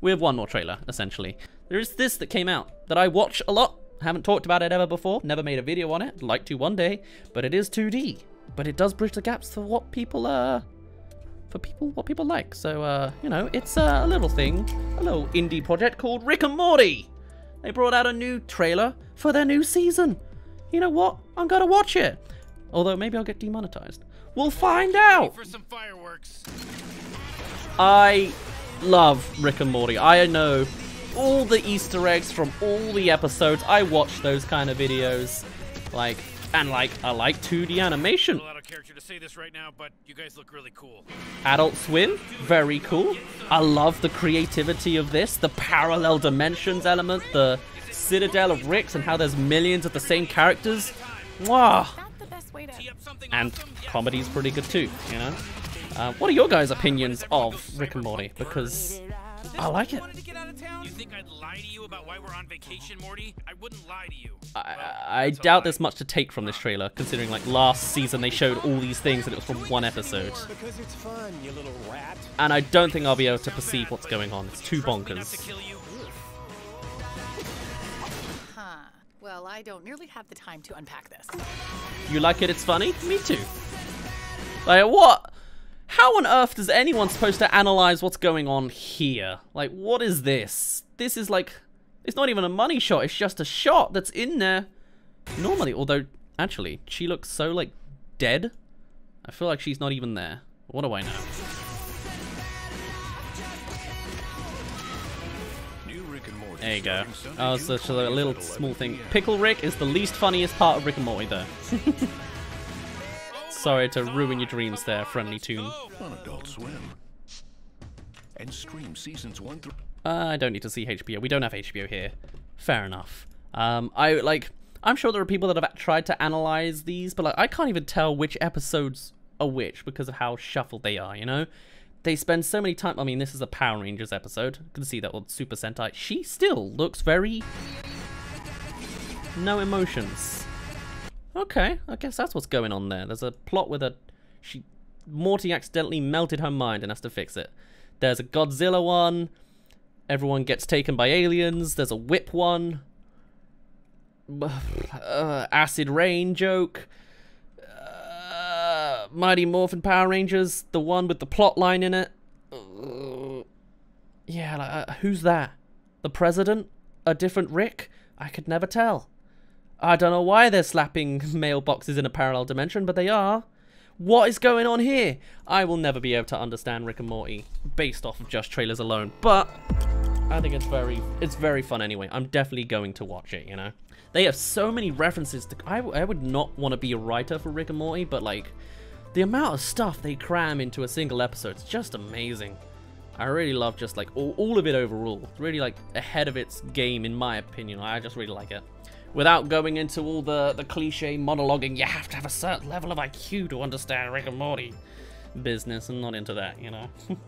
We have one more trailer, essentially. There is this that came out that I watch a lot. Haven't talked about it ever before. Never made a video on it. Like to one day. But it is 2D. But it does bridge the gaps for what people, uh... For people, what people like. So, uh, you know, it's uh, a little thing. A little indie project called Rick and Morty. They brought out a new trailer for their new season. You know what? I'm gonna watch it. Although maybe I'll get demonetized. We'll find out. For some fireworks. I love Rick and Morty. I know all the Easter eggs from all the episodes. I watch those kind of videos. Like, and like, I like 2D animation. A lot of character to say this right now, but you guys look really cool. Adult Swim, very cool. I love the creativity of this, the parallel dimensions element, the Citadel of Ricks, and how there's millions of the same characters. Wow. That's the best way to. Tee up something And awesome? Yeah. comedy's pretty good too, you know? Uh, what are your guys' opinions of Rick and Morty? Because I like it. Wanted to get out of town? You think I'd lie to you about why we're on vacation, Morty? I wouldn't lie to you. I, I doubt there's much to take from this trailer, considering like last season they showed all these things and it was from one episode. Because it's fun, you little rat. And I don't think I'll be able to perceive what's going on. It's too Trust me not to bonkers. Huh. Well, I don't nearly have the time to unpack this. You like it? It's funny? Me too. Like what? How on earth does anyone supposed to analyze what's going on here? Like what is this? This is like it's not even a money shot, it's just a shot that's in there normally, although actually she looks so like dead. I feel like she's not even there. What do I know? New Rick and Morty. There you go. Oh, so it's a little small thing. Pickle Rick is the least funniest part of Rick and Morty, though. Sorry to ruin your dreams there, friendly tune. on Adult Swim. And stream seasons one through. Uh, I don't need to see HBO. We don't have HBO here. Fair enough. Um, I like. I'm sure there are people that have tried to analyze these, but like, I can't even tell which episodes are which because of how shuffled they are. You know, they spend so many time. I mean, this is a Power Rangers episode. You can see that with Super Sentai. She still looks very no emotions. Okay, I guess that's what's going on there. There's a plot with a she Morty accidentally melted her mind and has to fix it. There's a Godzilla one. Everyone gets taken by aliens. There's a whip one. Uh, acid rain joke. Uh, Mighty Morphin Power Rangers, the one with the plot line in it. Uh, yeah, like, uh, who's that? The president? A different Rick? I could never tell. I don't know why they're slapping mailboxes in a parallel dimension, but they are. What is going on here? I will never be able to understand Rick and Morty based off of just trailers alone, but I think it's very it's very fun anyway. I'm definitely going to watch it, you know. They have so many references to I, I would not want to be a writer for Rick and Morty, but like the amount of stuff they cram into a single episode is just amazing. I really love just like all, all of it overall. It's really like ahead of its game in my opinion. I just really like it. Without going into all the, the cliche monologuing, you have to have a certain level of IQ to understand Rick and Morty business. I'm not into that, you know.